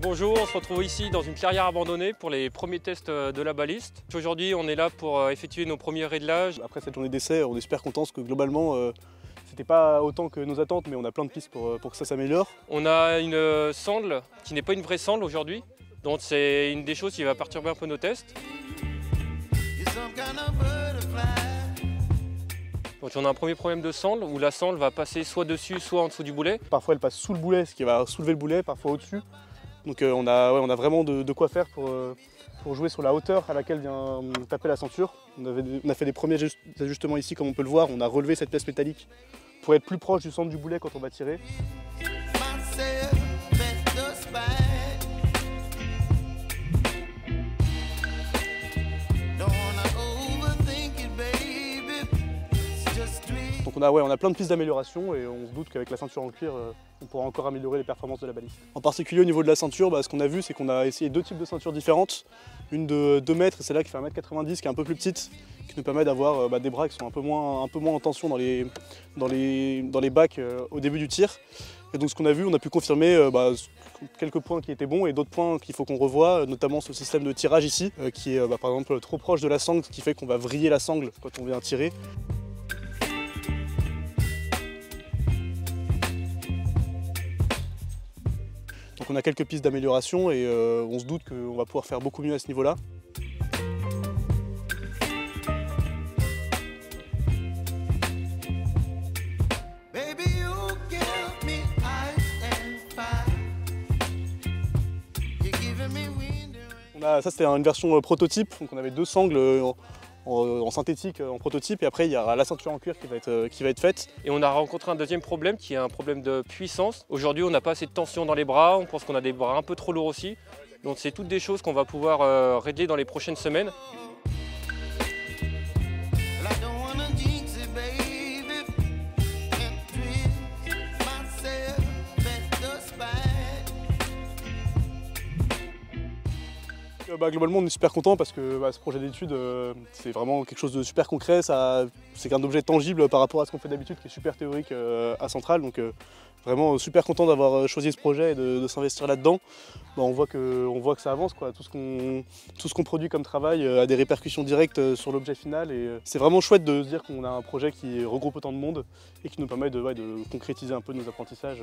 bonjour, on se retrouve ici dans une clairière abandonnée pour les premiers tests euh, de la baliste. Aujourd'hui on est là pour euh, effectuer nos premiers réglages. Après cette journée d'essai, on est super content parce que globalement euh, c'était pas autant que nos attentes mais on a plein de pistes pour, pour que ça s'améliore. On a une sangle qui n'est pas une vraie sangle aujourd'hui, donc c'est une des choses qui va perturber un peu nos tests. Donc on a un premier problème de sangle où la sangle va passer soit dessus, soit en dessous du boulet. Parfois elle passe sous le boulet, ce qui va soulever le boulet, parfois au-dessus. Donc euh, on, a, on, a, vraiment de, quoi faire pour, euh, pour, jouer sur la hauteur à laquelle vient taper la ceinture. On, on, a fait des premiers ajustements ici comme on peut le voir, on a relevé cette pièce métallique pour être plus proche du centre du boulet quand on va tirer. Donc on a, ouais, on a plein de pistes d'amélioration et on se doute qu'avec la ceinture en cuir, euh, on pourra encore améliorer les performances de la baliste. En particulier au niveau de la ceinture, bah, ce qu'on a vu c'est qu'on a essayé deux types de ceintures différentes. Une de 2 mètres, celle-là qui fait 1m90, qui est un peu plus petite, qui nous permet d'avoir euh, bah, des bras qui sont un peu moins, en tension dans les, bacs euh, au début du tir. Et donc ce qu'on a vu, on a pu confirmer bah, quelques points qui étaient bons et d'autres points qu'il faut qu'on revoie, notamment ce système de tirage ici, qui est par exemple trop proche de la sangle, ce qui fait qu'on va vriller la sangle quand on vient tirer. Donc on a quelques pistes d'amélioration et euh, on se doute qu'on va pouvoir faire beaucoup mieux à ce niveau-là. ça c'était une version euh, prototype, donc on avait deux sangles en, synthétique en prototype et après il y aura la ceinture en cuir qui va, être, euh, qui va être faite. Et on a rencontré un deuxième problème qui est un problème de puissance. Aujourd'hui on n'a pas assez de tension dans les bras, on pense qu'on a des bras un peu trop lourds aussi. Donc c'est toutes des choses qu'on va pouvoir euh, régler dans les prochaines semaines. Bah, globalement, on est super content parce que bah, ce projet d'étude, euh, c'est vraiment quelque chose de super concret. C'est qu'un objet tangible par rapport à ce qu'on fait d'habitude, qui est super théorique euh, à Centrale. Donc vraiment super content d'avoir choisi ce projet et de, s'investir là-dedans. Bah, on, voit que, voit que ça avance. Quoi. Tout ce qu'on produit comme travail a des répercussions directes sur l'objet final. Et c'est vraiment chouette de se dire qu'on a un projet qui regroupe autant de monde et qui nous permet de, de concrétiser un peu nos apprentissages.